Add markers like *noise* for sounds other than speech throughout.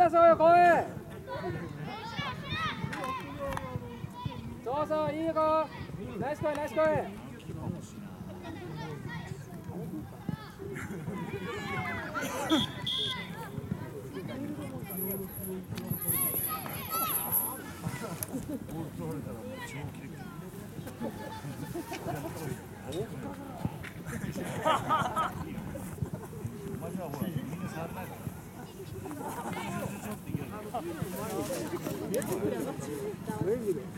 だそうよ公園そうそういいよナイス声ナイス声いやしっかりカバージョー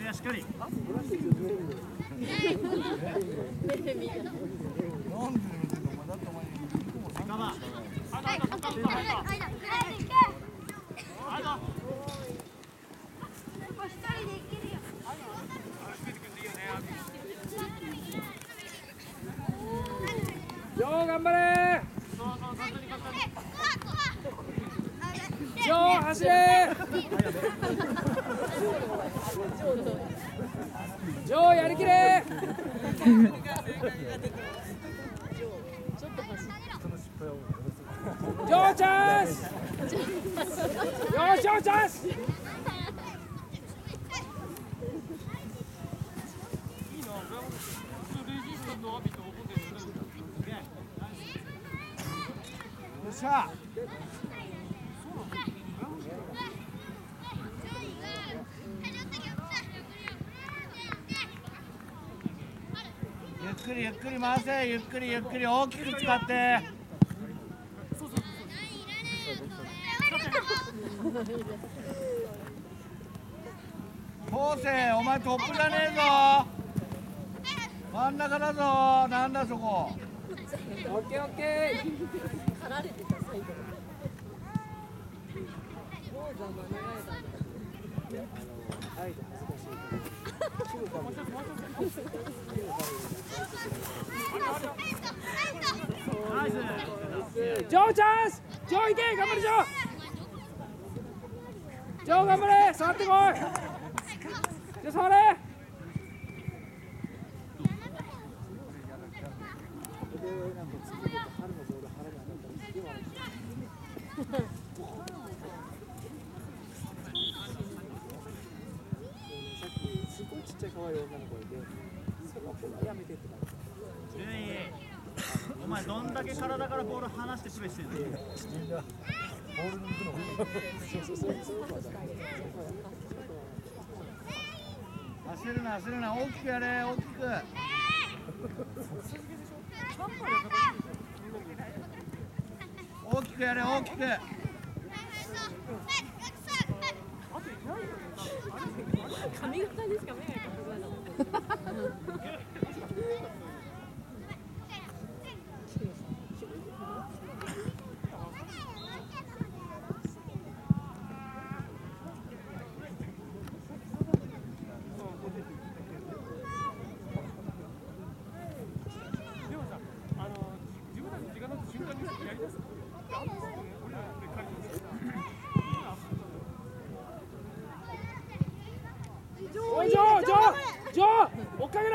頑張れジョー走れジョーやりきれジョーチャンス。よしジョーチャンス。よっしゃ。くりゆっくり回せ。ゆっくりゆっくり。大きく使って。昴生お前トップじゃねえぞ。真ん中だぞ。なんだそこ。オッケーオッケー *laughs* ジョーチャンス！ジョーいけ！頑張れジョー！ジョー頑張れ触ってこいジョー触れすごいちっちゃい可愛い女の子いてその子がやめてって順位。お前どんだけ体からボール離してプレーしてんの？焦るな焦るな。大きくやれ大きく。大きくやれ大きく。髪型にしか目が Hello.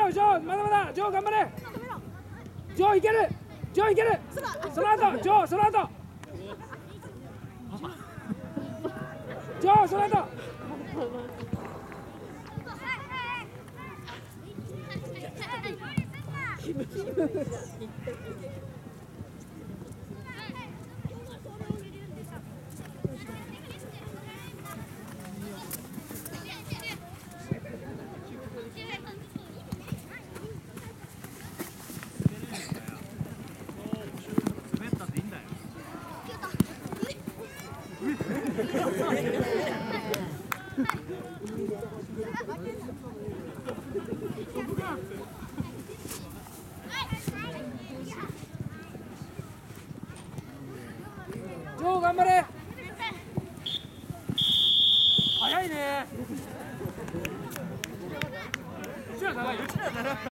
ージョーまだまだジョー頑張れ。ジョーいける。ジョーいける。その後ジョーその後。ジョーその後 *laughs* 滑ったっていいんだよジョー頑張れ。早いね。うちら長いうちら長い。